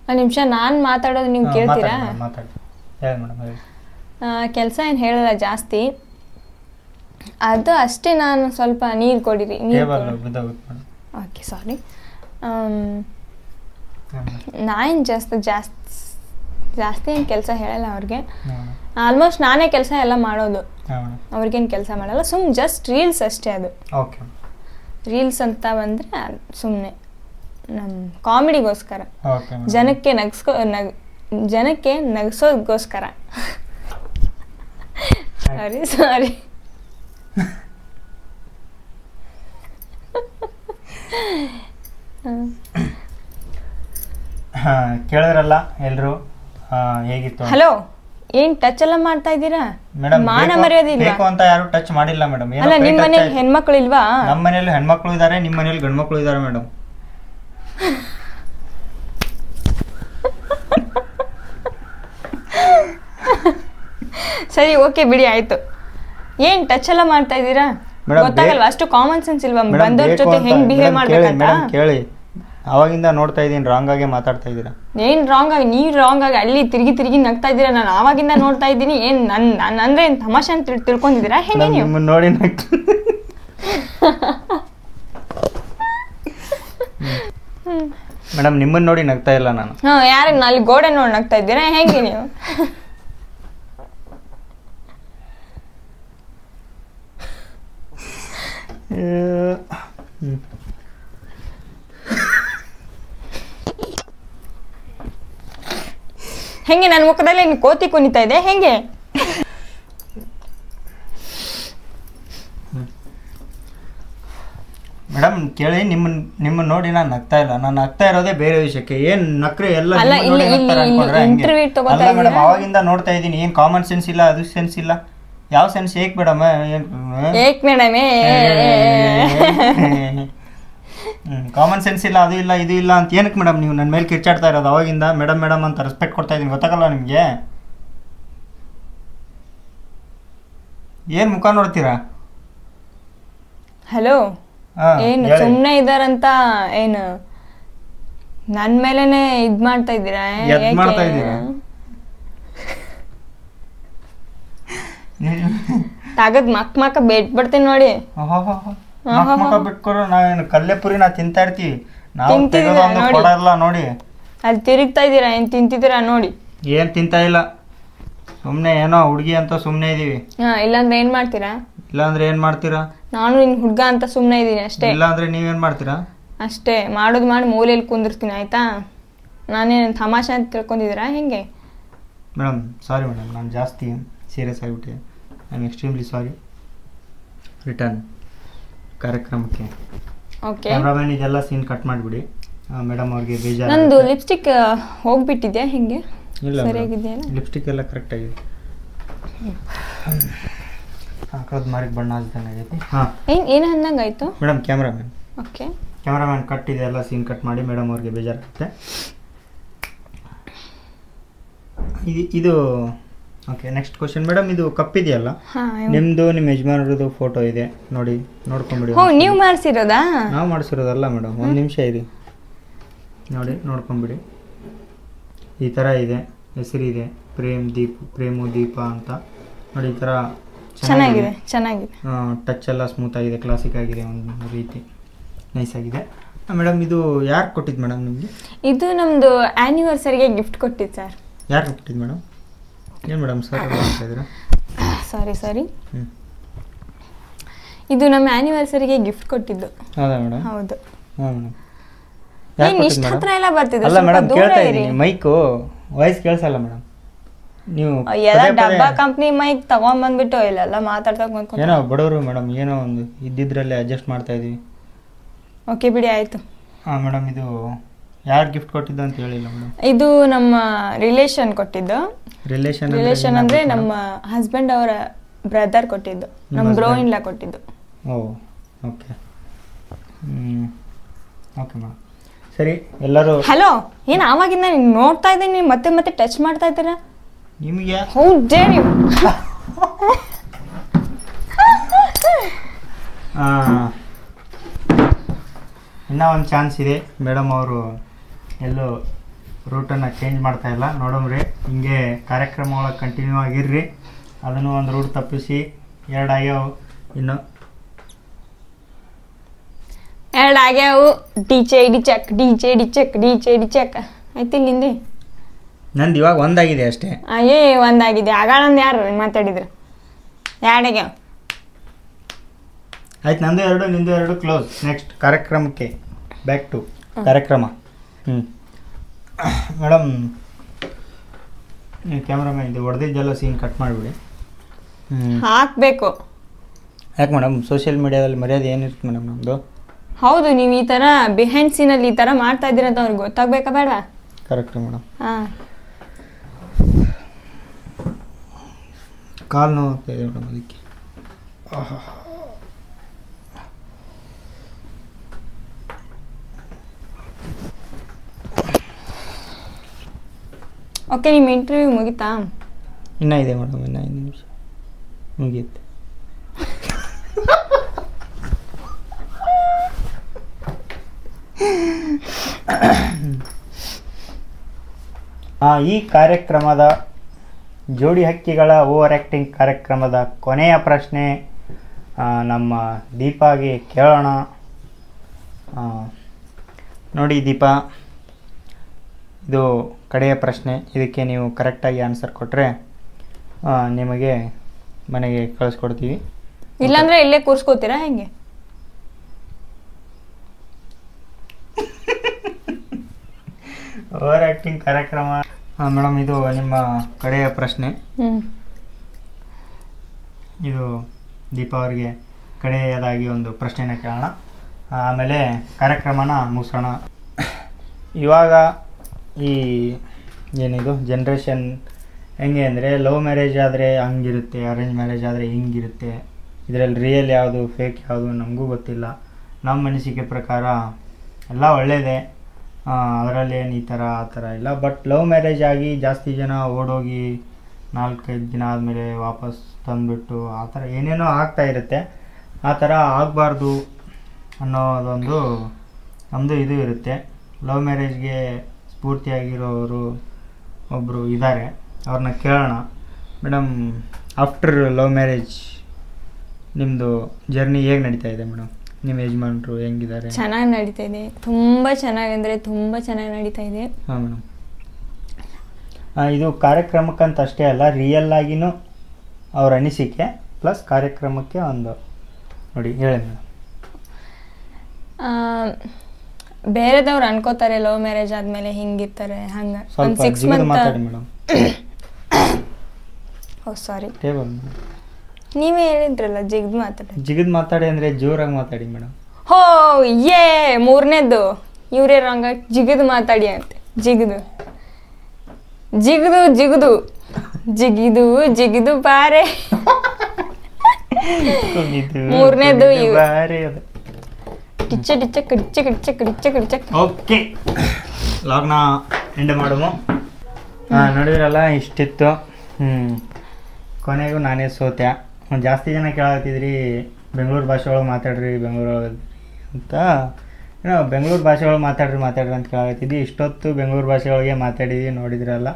ಒಂದು ನಿಮಿಷ ನಾನು ಮಾತಾಡೋದು ನೀವು ಕೇಳ್ತೀರಾ? ಕೆಲಸ ಏನು ಹೇಳಲ್ಲ ಜಾಸ್ತಿ. ಅದು ಅಷ್ಟೇ ನಾನು ಸ್ವಲ್ಪ ನೀರು ಕೊಡಿರಿ ಓಕೆ ಸಾರಿ ನಾನು ಜಾಸ್ತಿ ಜಾಸ್ತಿ ಜಾಸ್ತಿ ಏನು ಕೆಲಸ ಹೇಳಲ್ಲ ಅವ್ರಿಗೆ. ಆಲ್ಮೋಸ್ಟ್ ನಾನೇ ಕೆಲಸ ಎಲ್ಲ ಮಾಡೋದು. ಅವ್ರಿಗೇನು ಕೆಲಸ ಮಾಡಲ್ಲ ಸುಮ್ ಜಸ್ಟ್ ರೀಲ್ಸ್ ಅಷ್ಟೇ ಅದು. ರೀಲ್ಸ್ ಅಂತ ಬಂದರೆ ಸುಮ್ಮನೆ ನಮ್ಮ ಕಾಮಿಡಿಗೋಸ್ಕರ. ಜನಕ್ಕೆ ನಗ್ಸ್ಕೊ ನಗ್ ಜನಕ್ಕೆ ನಗಿಸೋದಕ್ಕೋಸ್ಕರ ಸಾರಿ ಸಾರಿ ಕೇಳಿದ್ರಲ್ಲ ಎಲ್ಲರೂ ಹೇಗಿತ್ತು? ಹಲೋ ಏನ್ ಟಚ್ ಎಲ್ಲ ಮಾಡ್ತಾ ಇದ್ದೀರಾ? ಮಾನ ಮರ್ಯಾದೆ ಇಲ್ವಾ ಬೇಕು ಅಂತ ಯಾರು ಟಚ್ ಮಾಡಿಲ್ಲ ಮೇಡಮ್ ಅಲ್ಲ ನಿಮ್ ಮನೇಲಿ ಹೆಣ್ಮಕ್ಳು ಇಲ್ವಾ? ನಮ್ಮ ಮನೇಲಿ ಹೆಣ್ಮಕ್ಳು ಇದ್ದಾರೆ ನಿಮ್ಮ ಮನೇಲಿ ಗಂಡ್ಮಕ್ಳು ಇದ್ದಾರೆ ಮೇಡಮ್ ಸರಿ ಓಕೆ ಬಿಡಿ ಆಯ್ತು. ಏನ್ ಟಚ್ ಎಲ್ಲ ಮಾಡ್ತಾ ಇದ್ದೀರಾ? ಗೊತ್ತಾಗಲ್ವಾ? ಅಷ್ಟು ಕಾಮನ್ ಸೆನ್ಸ್ ಇಲ್ವಾ? ಬಂದವ್ರ ಜೊತೆ ಹೆಂಗ್ ಬಿಹೇವ್ ಮಾಡ್ಬೇಕಂತ? ಕೇಳಿ. ಅವಾಗಿಂದ ನೋಡ್ತಾ ಇದ್ದೀನಿ ರಾಂಗ್ ಆಗಿ ಮಾತಾಡ್ತಾ ಇದ್ದೀರಾ? ಏನ್ ರಾಂಗ್ ಆಗಿ ನೀವ್ ರಾಂಗ್ ಆಗಿ ಅಲ್ಲಿ ತಿರುಗಿ ತಿರುಗಿ ನಗ್ತಾ ಇದ್ದೀರಾ? ನಾನು ಅವಾಗಿಂದ ನೋಡ್ತಾ ಇದ್ದೀನಿ ಏನ್ ನನ್ ನನ್ ಅಂದ್ರೆ ಏನ್ ತಮಾಷೆ ಅಂತ ತಿಳ್- ತಿಳ್ಕೊಂಡಿದ್ದೀರಾ? ಹೇಗೆ ನೀವು? ನಿಮ್ಮನ್ನ ನೋಡಿ ನಗ್ತ ಮೇಡಮ್ ನಿಮ್ಮನ್ನ ನೋಡಿ ನಗ್ತಾ ಇಲ್ಲ ನಾನು. ಹಾ ಯಾರನ್ನ ಅಲ್ಲಿ ಗೋಡೆ ನೋಡಿ ನಗ್ತಾ ಇದ್ದೀರಾ? ಹೆಂಗೆ ನೀವು? ಹ್ಮ್. ಹೆಂಗೆ ನನ್ನ ಮುಖದಲ್ಲಿ ನೀನು ಕೋತಿ ಕುಣಿತಾ ಇದೆ ಹೆಂಗೆ ಮೇಡಮ್ ಕೇಳಿ ನಿಮ್ಮ ನಿಮ್ಮನ್ನ ನೋಡಿ ನಾನು ನಗ್ತಾ ಇಲ್ಲ ನಾನು ನಗ್ತಾ ಇರೋದೇ ಬೇರೆ ವಿಷಯಕ್ಕೆ ಏನ್ ನಕ್ರೆ ಎಲ್ಲ ಅಲ್ಲ, ಮೇಡಮ್ ಅವಾಗಿಂದ ನೋಡ್ತಾ ಇದ್ದೀನಿ ಏನ್ ಕಾಮನ್ ಸೆನ್ಸ್ ಇಲ್ಲ ಅದು ಸೆನ್ಸ್ ಇಲ್ಲ ಯಾವ ಸೆನ್ಸ್ ಏಕ್ ಮೇಡಮ್ ಏಕ್ ಮೇಡಮೇ ಕಾಮನ್ ಸೆನ್ಸ್ ಇಲ್ಲ ಅದು ಇಲ್ಲ ಇದು ಇಲ್ಲ ಅಂತ ಏನಕ್ಕೆ ಮೇಡಮ್ ನೀವು ನನ್ನ ಮೇಲೆ ಕಿರ್ಚಾಡ್ತಾ ಇರೋದು? ಅವಾಗಿಂದ ಮೇಡಮ್ ಮೇಡಮ್ ಅಂತ ರೆಸ್ಪೆಕ್ಟ್ ಕೊಡ್ತಾ ಇದ್ದೀನಿ ಗೊತ್ತಾಗಲ್ಲ ನಿಮಗೆ? ಏನು ಮುಖ ನೋಡ್ತೀರಾ? ಹಲೋ ಏನು ಸುಮ್ಮನೆ ಇದಾರಂತ ಏನು? ನನ್ನ ಮೇಲೇನೆ ಇದ್ ಮಾಡ್ತಾ ಇದ್ದೀರಾ? ಮಾಡ್ತಾ ಇದ್ದೀರಾ? ತಗದ್ ಮಕ್ ಮಕ್ಕ ಬೇಟ್ ಬಿಡ್ತೀನಿ ನೋಡಿ. ಮಕ್ಕ ಬಿಟ್ಕೊರು ನಾವೇನು ಕಲ್ಲೆಪುರಿ ನಾ ತಿಂತಾ ಇರ್ತೀವಿ. ನಾವು ನೋಡಿ. ಕೊಡಲ್ಲ ನೋಡಿ. ಅಲ್ಲಿ ತಿರುಗ್ತಾ ಇದ್ದೀರಾ ಏನ್ ತಿಂತಿದ್ದೀರಾ ನೋಡಿ. ಏನ್ ತಿಂತಾ ಇಲ್ಲ. ಸುಮ್ನೆ ಏನೋ ಹುಡುಗಿ ಅಂತ ಸುಮ್ನೆ ಇದೀವಿ. ಹಾ ಇಲ್ಲಾಂದ್ರೆ ಏನ್ ಮಾಡ್ತೀರಾ? ಇಲ್ಲಾಂದ್ರೆ ಏನ್ ಮಾಡ್ತೀರಾ? ನಾನು ನಿನ್ ಹುಡ್ಗ ಅಂತ ಸುಮ್ನೆ ಇದೀನಿ ಅಷ್ಟೇ. ಇಲ್ಲಾಂದ್ರೆ ನೀವೇನ್ ಮಾಡ್ತೀರಾ? ಅಷ್ಟೇ ಮಾಡೋದು ಮಾಡಿ ಮೂಲೆಯಲ್ಲಿ ಕುಂದಿರ್ತೀನಿ ಆಯ್ತಾ? ನಾನೇನು ತಮಾಷೆ ಅಂತ ತಿಳ್ಕೊಂಡಿದ್ದೀರಾ ಹೆಂಗೆ? ಮೇಡಮ್ ಸಾರಿ ಮೇಡಮ್ ನಾನು ಜಾಸ್ತಿ serious ಆಗಿಬಿಟ್ಟೆ. I am extremely sorry return ಕಾರ್ಯಕ್ರಮಕ್ಕೆ. ಓಕೆ ಕ್ಯಾಮ್ರಾಮನ್ ಇದೆಲ್ಲ ಸೀನ್ ಕಟ್ ಮಾಡಿಬಿಡಿ. ಮೇಡಮ್ ಅವ್ರಿಗೆ ಬೇಜಾರು ನಂದು ಲಿಪ್ಸ್ಟಿಕ್ ಹೋಗ್ಬಿಟ್ಟಿದ್ಯಾ ಹೆಂಗೆ? ಇಲ್ಲ ಸರಿಯಾಗಿದೆಯಲ್ಲ? ಲಿಪ್ಸ್ಟಿಕ್ ಎಲ್ಲ ಕರೆಕ್ಟ್ ಆಗಿದೆ. ಹಾಕೋದು ಮಾರಿಗೆ ಬಣ್ಣ ಹಚ್ದಂಗೆ ಆಗೈತೆ. ಹಾಂ. ಏನು ಏನು ಅಂದಂಗಾಯ್ತು? Madam cameraman okay cameraman cut ಇದೆ ಎಲ್ಲ ಸೀನ್ ಕಟ್ ಮಾಡಿ ಮೇಡಮ್ ಅವ್ರಿಗೆ ಬೇಜಾರಾಗುತ್ತೆ. ಇದು ಓಕೆ ನೆಕ್ಸ್ಟ್ ಕ್ವಶನ್ ಮೇಡಮ್ ಇದು ಕಪ್ ಇದೆಯಲ್ಲ? ನಿಮ್ದು ನಿಮ್ಮ ಯಜಮಾನರದು ಫೋಟೋ ಇದೆ. ನೋಡಿ ನೋಡ್ಕೊಂಬಿಡಿ ಹೋ ನೀವು ಮಾಡಿಸಿರೋದಾ? ನಾವು ಮಾಡಿಸಿರೋದಲ್ಲ ಮೇಡಮ್ ಒಂದು ನಿಮಿಷ ಇರಿ. ನೋಡಿ ನೋಡ್ಕೊಂಬಿಡಿ. ಈ ಥರ ಇದೆ ಹೆಸರಿದೆ ಪ್ರೇಮ್ ದೀಪ್ ಪ್ರೇಮು ದೀಪ ಅಂತ. ನೋಡಿ ಈ ಥರ ಚೆನ್ನಾಗಿದೆ. ಚೆನ್ನಾಗಿದೆ ಟಚ್ ಎಲ್ಲ ಸ್ಮೂತ್ ಆಗಿದೆ ಕ್ಲಾಸಿಕ್ ಆಗಿದೆ ಒಂದು ರೀತಿ ನೈಸ್ ಆಗಿದೆ. ಮೇಡಮ್ ಇದು ಯಾರು ಕೊಟ್ಟಿದ್ದು ಮೇಡಮ್ ನಿಮಗೆ? ಇದು ನಮ್ದು ಆ್ಯನಿವರ್ಸರಿಗೆ ಗಿಫ್ಟ್ ಕೊಟ್ಟಿದ್ದು ಸರ್ ಯಾರು ಕೊಟ್ಟಿದ್ದು ಮೇಡಮ್ ಏನು ಮೇಡಮ್ ಸರ್ ಸಾರಿ ಸಾರಿ ಇದು ನಮ್ಮ ಆನಿವರ್ಸರಿಗೆ ಗಿಫ್ಟ್ ಕೊಟ್ಟಿದ್ದು. ಹೌದಾ ಮೇಡಮ್ ಹೌದು. ಏನ್ ಇಷ್ಟ ಹತ್ರ ಎಲ್ಲ ಬರ್ತಿದೆ. ಅಲ್ಲ ಮೇಡಮ್ ಕೇಳ್ತಾ ಇದ್ದೀನಿ. ಮೈಕು ವಾಯ್ಸ್ ಕೇಳಿಸಲ್ಲ ಮೇಡಮ್ ನೀವು ಎಲ್ಲ ಡಬ್ಬಾ ಕಂಪ್ನಿ ಮೈಕ್ ತಗೊಂಡ್ ಬಂದ್ಬಿಟ್ಟು ಇಲ್ಲೆಲ್ಲ ಮಾತಾಡ್ತಾ ಬಂದ್ಕೊಂಡು ಏನೋ ಬಡವರು ಮೇಡಮ್ ಏನೋ ಒಂದು ಇದ್ದಿದ್ರಲ್ಲೇ ಅಡ್ಜಸ್ಟ್ ಮಾಡ್ತಾ ಇದೀವಿ. ಓಕೆ ಬಿಡಿ ಆಯ್ತು. ಹಾಂ ಮೇಡಮ್ ಇದು ಯಾರು ಗಿಫ್ಟ್ ಕೊಟ್ಟಿದ್ದು ಅಂತ ಹೇಳಿಲ್ಲ ಮೇಡಮ್? ಇದು ನಮ್ಮ ರಿಲೇಶನ್ ಕೊಟ್ಟಿದ್ದು. ರಿಲೇಷನ್ ರಿಲೇಷನ್ ಅಂದ್ರೆ ನಮ್ಮ ಹಸ್ಬೆಂಡ್ ಅವರ ಬ್ರದರ್ ಕೊಟ್ಟಿದ್ದು. ನಮ್ಮ ಬ್ರೋ? ಇನ್ಲ ಕೊಟ್ಟಿದ್ದು. Oh okay okay madam. ಸರಿ ಎಲ್ಲರೂ ಹಲೋ ಏನು ಆವಾಗಿಂದ ನೀವು ನೋಡ್ತಾ ಇದ್ದೀನಿ ನೀವ್ ಮತ್ತೆ ಮತ್ತೆ ಟಚ್ ಮಾಡ್ತಾ ಇದ್ದೀರಾ? ನಿಮಗೆ? ಹೌ ಡೇರ್ ಯು ಇನ್ನೂ ಒಂದು ಚಾನ್ಸ್ ಇದೆ ಮೇಡಮ್ ಅವರು ಎಲ್ಲೂ ರೂಟನ್ನು ಚೇಂಜ್ ಮಾಡ್ತಾ ಇಲ್ಲ. ನೋಡಮ್ರಿ ಹಿಂಗೆ ಕಾರ್ಯಕ್ರಮ ಒಳಗೆ ಕಂಟಿನ್ಯೂ ಆಗಿರ್ರಿ. ಅದನ್ನು ಒಂದು ರೂಟ್ ತಪ್ಪಿಸಿ ಎರಡು ಆಗ್ಯಾವು ಇನ್ನು. ಎರಡು ಆಗ್ಯಾವು. ಡಿ ಚೆ ಡಿ ಚೆಕ್ ಡಿ ಚೆ ಡಿ ಚೆಕ್ ಡಿ ಚೆ ಡಿ ಚೆಕ್ ಆಯ್ತು ನಿಂದೆ ನಂದು ಇವಾಗ ಒಂದಾಗಿದೆ ಅಷ್ಟೇ. ಅಯ್ಯೇ ಒಂದಾಗಿದೆ ಆಗಾಳಂದು ಯಾರು ಮಾತಾಡಿದ್ರು? ಎರಡಾಗ್ಯಾವ ಆಯ್ತು ನಂದು ಎರಡು ನಿಂದು ಎರಡು ಕ್ಲೋಸ್ ನೆಕ್ಸ್ಟ್ ಕಾರ್ಯಕ್ರಮಕ್ಕೆ ಬ್ಯಾಕ್ ಟು ಕಾರ್ಯಕ್ರಮ. ಮೇಡಮ್ ಕ್ಯಾಮ್ರಾಮ್ಯಾನ್ ಕ್ಯಾಮ್ರಾಮನ್ ಇದು ಹೊಡೆದಿದ್ದೆಲ್ಲ ಸೀನ್ ಕಟ್ ಮಾಡಿಬಿಡಿ. ಹಾಕಬೇಕು. ಯಾಕೆ ಮೇಡಮ್? ಸೋಷಿಯಲ್ ಮೀಡಿಯಾದಲ್ಲಿ ಮರ್ಯಾದೆ ಏನಿರುತ್ತೆ ಮೇಡಮ್ ನಮ್ಮದು ಹೌದು ನೀವು ಈ ಥರ ಬಿಹೈಂಡ್ ಸೀನಲ್ಲಿ ಈ ಥರ ಮಾಡ್ತಾ ಇದ್ದೀರ ಅಂತ ಅವ್ರಿಗೆ ಗೊತ್ತಾಗಬೇಕಾ ಬೇಡವಾ ಕರೆಕ್ಟ್ ಮೇಡಮ್. ಹಾಂ. ಕಾಲು ನೋವಾಗ್ತಾ ಇದೆ ಮೇಡಮ್ ಅದಕ್ಕೆ. ಓಕೆ ನಿಮ್ಮ ಇಂಟರ್ವ್ಯೂ ಮುಗಿತಾ? ಇನ್ನೂ ಇದೆ ಮೇಡಮ್ ಇನ್ನೂ ಐದು ನಿಮಿಷ. ಮುಗಿಯುತ್ತೆ. ಆ, ಈ ಕಾರ್ಯಕ್ರಮದ ಜೋಡಿ ಹಕ್ಕಿಗಳ ಓವರ್ ಆ್ಯಕ್ಟಿಂಗ್ ಕಾರ್ಯಕ್ರಮದ ಕೊನೆಯ ಪ್ರಶ್ನೆ ನಮ್ಮ ದೀಪಾಗೆ ಕೇಳೋಣ. ನೋಡಿ ದೀಪಾ. ಇದು ಕಡೆಯ ಪ್ರಶ್ನೆ. ಇದಕ್ಕೆ ನೀವು ಕರೆಕ್ಟಾಗಿ ಆನ್ಸರ್ ಕೊಟ್ಟರೆ ನಿಮಗೆ ಮನೆಗೆ ಕಳಿಸ್ಕೊಡ್ತೀವಿ. ಇಲ್ಲಾಂದರೆ ಇಲ್ಲೇ ಕೂರಿಸ್ಕೋತೀರಾ ಹೆಂಗೆ? ಓವರ್ ಆ್ಯಕ್ಟಿಂಗ್ ಕಾರ್ಯಕ್ರಮ. ಮೇಡಮ್ ಇದು ನಿಮ್ಮ ಕಡೆಯ ಪ್ರಶ್ನೆ. ಇದು ದೀಪಾವಳಿಗೆ ಕಡೆಯದಾಗಿ ಒಂದು ಪ್ರಶ್ನೆನ ಕೇಳೋಣ. ಆಮೇಲೆ ಕಾರ್ಯಕ್ರಮನ ಮುಗಿಸೋಣ. ಇವಾಗ ಈ ಏನಿದು ಜನ್ರೇಷನ್ ಹೆಂಗೆ ಅಂದರೆ ಲವ್ ಮ್ಯಾರೇಜ್ ಆದರೆ ಹಂಗಿರುತ್ತೆ ಅರೇಂಜ್ ಮ್ಯಾರೇಜ್ ಆದರೆ ಹಿಂಗಿರುತ್ತೆ. ಇದರಲ್ಲಿ ರಿಯಲ್ ಯಾವುದು ಫೇಕ್ ಯಾವುದು ನಮಗೂ ಗೊತ್ತಿಲ್ಲ. ನಮ್ಮ ಅನಿಸಿಕೆ ಪ್ರಕಾರ ಎಲ್ಲ ಒಳ್ಳೆಯದೇ ಅದರಲ್ಲಿ ಏನು ಈ ಥರ, ಆ ಥರ ಇಲ್ಲ. ಬಟ್ ಲವ್ ಮ್ಯಾರೇಜ್ ಆಗಿ ಜಾಸ್ತಿ ಜನ ಓಡೋಗಿ ನಾಲ್ಕೈದು ದಿನ ಆದಮೇಲೆ ವಾಪಸ್ ತಂದುಬಿಟ್ಟು ಆ ಥರ ಏನೇನೋ ಆಗ್ತಾ ಇರುತ್ತೆ. ಆ ಥರ ಆಗಬಾರ್ದು ಅನ್ನೋದೊಂದು ನಮ್ಮದು ಇದು ಇರುತ್ತೆ. ಲವ್ ಮ್ಯಾರೇಜ್ಗೆ ಸ್ಫೂರ್ತಿಯಾಗಿರೋರು ಒಬ್ಬರು ಇದ್ದಾರೆ ಅವ್ರನ್ನ ಕೇಳೋಣ. ಮೇಡಮ್ ಆಫ್ಟರ್ ಲವ್ ಮ್ಯಾರೇಜ್ ನಿಮ್ಮದು ಜರ್ನಿ ಹೇಗೆ ನಡೀತಾ ಇದೆ ಮೇಡಮ್ ನಿಮ್ಮ ಯಜಮಾನರು ಹೆಂಗಿದ್ದಾರೆ? ಚೆನ್ನಾಗಿ ನಡೀತಾ ಇದೆ. ತುಂಬ ಚೆನ್ನಾಗಿ ಅಂದರೆ ತುಂಬ ಚೆನ್ನಾಗಿ ನಡೀತಾ ಇದೆ. ಹಾಂ ಮೇಡಮ್ ಇದು ಕಾರ್ಯಕ್ರಮಕ್ಕಂತ ಅಷ್ಟೇ ಅಲ್ಲ ರಿಯಲ್ ಆಗಿನೂ ಅವ್ರ ಅನಿಸಿಕೆ ಪ್ಲಸ್ ಕಾರ್ಯಕ್ರಮಕ್ಕೆ ಒಂದು ನೋಡಿ ಹೇಳಿ ಮೇಡಮ್ ಬೇರೆದವ್ರು ಅನ್ಕೋತಾರೆ ಲವ್ ಮ್ಯಾರೇಜ್ ಆದ್ಮೇಲೆ ಹಿಂಗಿರ್ತಾರೆ ಹಂಗ. ಒಂದ್ ಸಿಕ್ಸ್ ಮಂತ್ ಓ ಸಾರಿ ನೀವೇ ಹೇಳಿದ್ರಲ್ಲ ಜಿಗ್ದು ಮಾತಾಡಿ. ಜಿಗದ್ ಮಾತಾಡಿ ಅಂದ್ರೆ ಜೋರಾಗಿ ಮಾತಾಡಿ ಮೇಡಮ್. ಹೋ ಏ ಮೂರನೇದ್ದು. ಇವ್ರೇ ರಂಗ ಜಿಗಿದು ಮಾತಾಡಿ ಅಂತೆ. ಜಿಗಿದು. ಜಿಗಿದು ಜಿಗಿದು. ಜಿಗಿದು ಜಿಗಿದು ಬಾರೆ. ಮೂರನೇದು ಬಾರಿ ಅದು. ಟಿಚ್ಚ ಟಿಚ್ಚ ಕಡಿಚ್ಚ ಕಡಿಚ್ಚ ಕಡಿಚ್ಚ ಕಡಿಚ್ಚ ಓಕೆ. ಲಾಗ್ನ ಎಂಡ್ ಮಾಡೋಣ ಹಾಂ ನೋಡಿದ್ರಲ್ಲ ಇಷ್ಟಿತ್ತು. ಹ್ಞೂ ಕೊನೆಗೂ ನಾನೇ ಸೋತೆ ಜಾಸ್ತಿ ಜನ ಕೇಳತ್ತಿದ್ರಿ ಬೆಂಗಳೂರು ಭಾಷೆ ಒಳಗೆ ಮಾತಾಡ್ರಿ ಬೆಂಗಳೂರು ಅಂತ. ಏನೋ ಬೆಂಗಳೂರು ಭಾಷೆ ಒಳಗೆ ಮಾತಾಡ್ರಿ ಮಾತಾಡ್ರಿ ಅಂತ ಕೇಳತ್ತಿದ್ವಿ ಇಷ್ಟೊತ್ತು ಬೆಂಗಳೂರು ಭಾಷೆ ಒಳಗೆ ಮಾತಾಡಿದ್ವಿ ನೋಡಿದ್ರಲ್ಲ.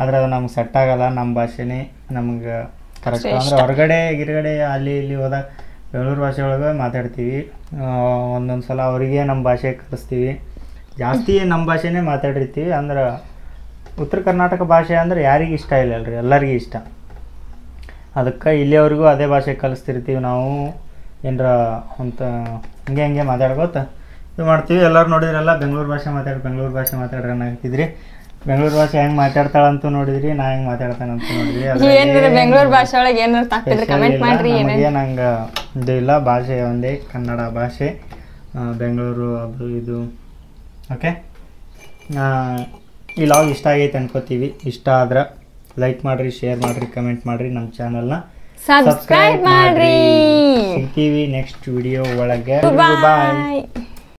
ಆದ್ರೆ ಅದು ನಮ್ಗೆ ಸೆಟ್ ಆಗಲ್ಲ ನಮ್ಮ ಭಾಷೆನೇ ನಮ್ಗೆ ಕರೆಕ್ಟ್ ಅಂದ್ರೆ ಹೊರಗಡೆ ಗಿರ್ಗಡೆ ಅಲ್ಲಿ ಇಲ್ಲಿ ಹೋದಾಗ ಬೆಂಗಳೂರು ಭಾಷೆ ಒಳಗೆ ಮಾತಾಡ್ತೀವಿ ಒಂದೊಂದು ಸಲ ಅವರಿಗೆ ನಮ್ಮ ಭಾಷೆ ಕಲಿಸ್ತೀವಿ ಜಾಸ್ತಿ ನಮ್ಮ ಭಾಷೆನೇ ಮಾತಾಡಿರ್ತೀವಿ. ಅಂದ್ರೆ ಉತ್ತರ ಕರ್ನಾಟಕ ಭಾಷೆ ಅಂದ್ರೆ ಯಾರಿಗೆ ಇಷ್ಟ ಇಲ್ಲ ಅಲ್ರಿ, ಎಲ್ಲರಿಗೂ ಇಷ್ಟ. ಅದಕ್ಕೆ ಇಲ್ಲಿಯವರೆಗೂ ಅದೇ ಭಾಷೆ ಕಲಿಸ್ತಿರ್ತೀವಿ ನಾವು. ಏನರ ಅಂತ ಹಂಗೆ ಹಂಗೆ ಮಾತಾಡ್ಕೋತ ಇದು ಮಾಡ್ತೀವಿ. ಎಲ್ಲರೂ ನೋಡಿದ್ರಲ್ಲ, ಬೆಂಗಳೂರು ಭಾಷೆ ಮಾತಾಡಿ, ಬೆಂಗಳೂರು ಭಾಷೆ ಮಾತಾಡ್ರಿ ಅನ್ನಕತ್ತಿದ್ರಿ. ಬೆಂಗಳೂರು ಭಾಷೆ ಹೆಂಗೆ ಮಾತಾಡ್ತಾಳಂತೂ ನೋಡಿದ್ರಿ ನಾ ಹೆಂಗ್ ಮಾತಾಡ್ತಾನಂತ ನೋಡಿದ್ರಿ. ಏನಾರ ಬೆಂಗಳೂರು ಭಾಷೆ ಒಳಗೆ ಏನಾರು ಕಮೆಂಟ್ ಮಾಡ್ರಿ ಏನೇನು? ನಂಗೆ ಇದು ಇಲ್ಲ ಭಾಷೆ ಒಂದೇ ಕನ್ನಡ ಭಾಷೆ ಬೆಂಗಳೂರು ಅದು ಇದು. ಓಕೆ ಈ ಲಾಗ್ ಇಷ್ಟ ಆಗೈತೆ ಅನ್ಕೋತೀವಿ. ಇಷ್ಟ ಆದ್ರೆ ಲೈಕ್ ಮಾಡ್ರಿ ಶೇರ್ ಮಾಡ್ರಿ ಕಮೆಂಟ್ ಮಾಡ್ರಿ ನಮ್ಮ ಚಾನಲ್ನ ಸಬ್ಸ್ಕ್ರೈಬ್ ಮಾಡ್ರಿ. ಸಿಗ್ತೀವಿ ನೆಕ್ಸ್ಟ್ ವಿಡಿಯೋ ಒಳಗೆ. ಬಾಯ್